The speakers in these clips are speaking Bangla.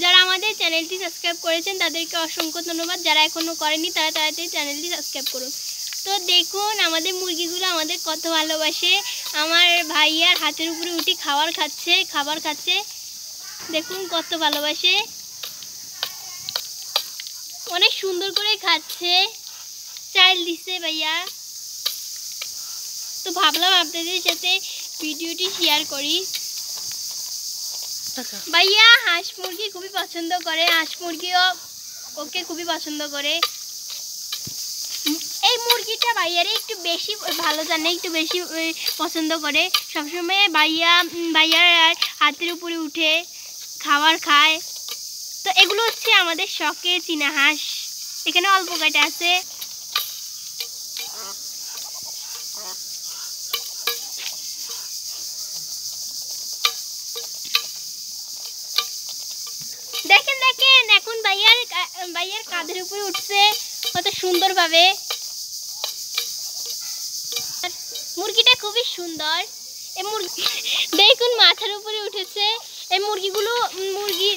যারা আমাদের চ্যানেলটি সাবস্ক্রাইব করেছেন, তাদেরকে অসংখ্য ধন্যবাদ। যারা এখনও করেনি তারা তাড়াতাড়ি চ্যানেলটি সাবস্ক্রাইব করুন। তো দেখুন, আমাদের মুরগিগুলো আমাদের কত ভালোবাসে। আমার ভাইয়ার হাতের উপরে উঠি খাবার খাচ্ছে খাবার খাচ্ছে। দেখুন কত ভালোবাসে। অনেক সুন্দর করে খাচ্ছে। চাইল দিচ্ছে ভাইয়া। তো ভাবলাম আপনাদের সাথে ভিডিওটি শেয়ার করি। ভাইয়া হাঁস মুরগি খুবই পছন্দ করে। হাঁস মুরগিও ওকে খুবই পছন্দ করে। এই মুরগিটা ভাইয়ারে একটু বেশি ভালো জানে একটু বেশি পছন্দ করে। সবসময় ভাইয়া ভাইয়ার হাতের উপরে উঠে খাবার খায়। তো এগুলো হচ্ছে আমাদের শখে চীনা হাঁস। এখানে অল্প কাটা আছে? দেখেন, এখন ভাইয়ার ভাইয়ার কাঁধের উপরে উঠছে, কত সুন্দরভাবে। মুরগিটা খুবই সুন্দর। এই মুরগি, দেখুন মাথার উপরে উঠেছে। এই মুরগিগুলো, মুরগি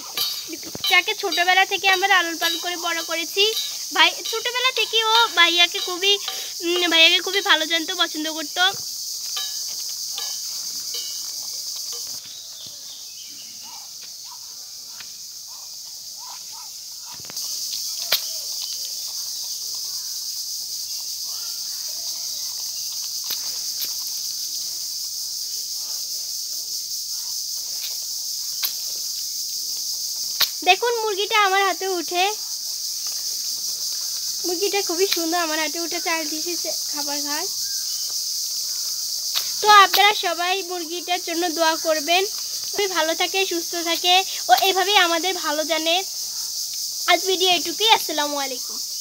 যাকে ছোটবেলা থেকে আমরা লালন পালন করে বড় করেছি, ভাই, ছোটবেলা থেকে ও ভাইয়াকে খুবই ভাইয়াকে খুবই ভালো জানতো, পছন্দ করতো। দেখুন, মুরগিটা আমার হাতে উঠে। মুরগিটা খুবই সুন্দর, আমার হাতে উঠে চাল দিয়েছে খাবার খায়। তো আপনারা সবাই মুরগিটার জন্য দোয়া করবেন। খুবই ভালো থাকে, সুস্থ থাকে। ও এভাবেই আমাদের ভালো জানে। আজ ভিডিও এটুকুই, আসসালামু আলাইকুম।